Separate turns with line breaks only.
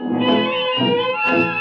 Música